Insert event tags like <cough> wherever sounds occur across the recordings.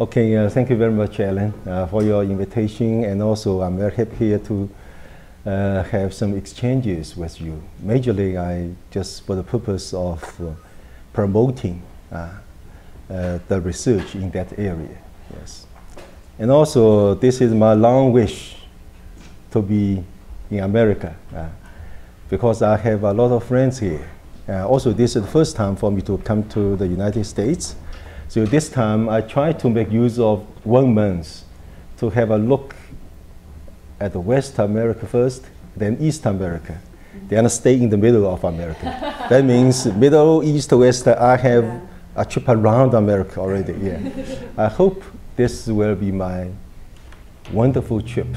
Okay, uh, thank you very much, Alan, uh, for your invitation, and also I'm very happy here to uh, have some exchanges with you. Majorly, I just for the purpose of uh, promoting uh, uh, the research in that area. Yes, and also this is my long wish to be in America because I have a lot of friends here. also, this is the first time for me to come to the United States. So this time I tried to make use of one month to have a look at West America first, then East America, then stay in the middle of America. <laughs> that means middle, east, west, I have yeah. a trip around America already, yeah. <laughs> I hope this will be my wonderful trip.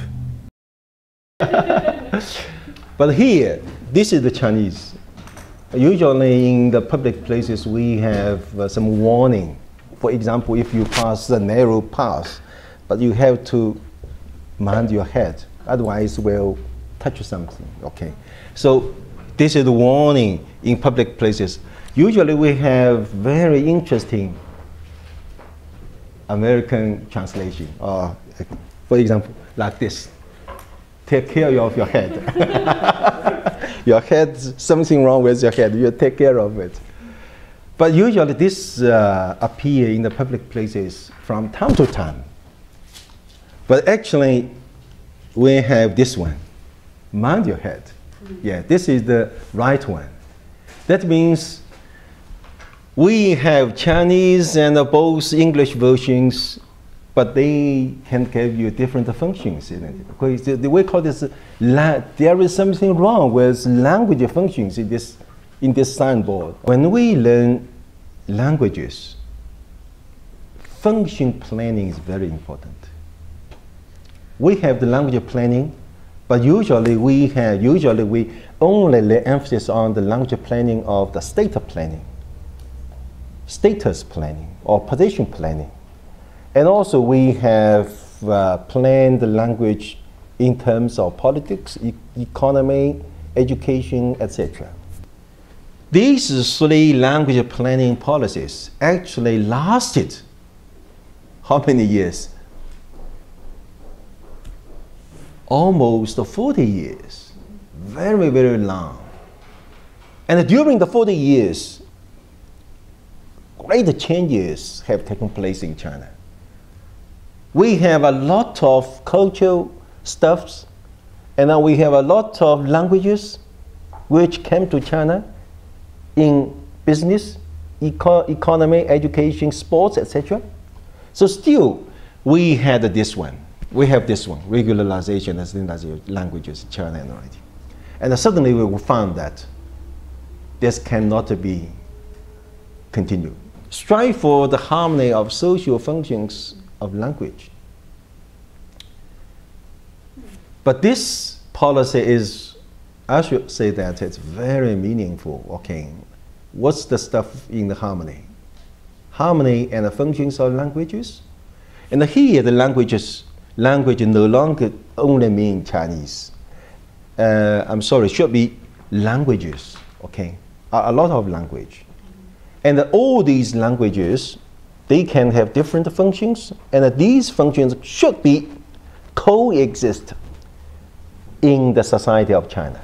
<laughs> but here, this is the Chinese. Usually in the public places, we have uh, some warning for example, if you pass the narrow path, but you have to mind your head, otherwise will touch something, okay? So this is the warning in public places. Usually we have very interesting American translation. Uh, for example, like this. Take care of your head. <laughs> your head, something wrong with your head, you take care of it. But usually this uh, appear in the public places from time to time. But actually, we have this one. Mind your head. Mm-hmm. Yeah, this is the right one. That means we have Chinese and both English versions, but they can give you different functions in it. Because the, we call this, there is something wrong with language functions in this, in this signboard. When we learn languages, function planning is very important. We have the language planning, but usually we have, usually we only lay emphasis on the language planning of the state planning, status planning, or position planning. And also we have uh, planned the language in terms of politics, e economy, education, etc. These three language planning policies actually lasted how many years? Almost 40 years. Very, very long. And during the 40 years, great changes have taken place in China. We have a lot of cultural stuffs, and now we have a lot of languages which came to China in business, eco economy, education, sports, etc. So still, we had this one. We have this one, regularization as in languages, China and writing. And suddenly we found that this cannot be continued. Strive for the harmony of social functions of language. But this policy is I should say that it's very meaningful. Okay, what's the stuff in the harmony? Harmony and the functions of languages. And here the languages, language no longer only mean Chinese. Uh, I'm sorry, should be languages. Okay, a, a lot of language. And all these languages, they can have different functions, and these functions should be coexist in the society of China.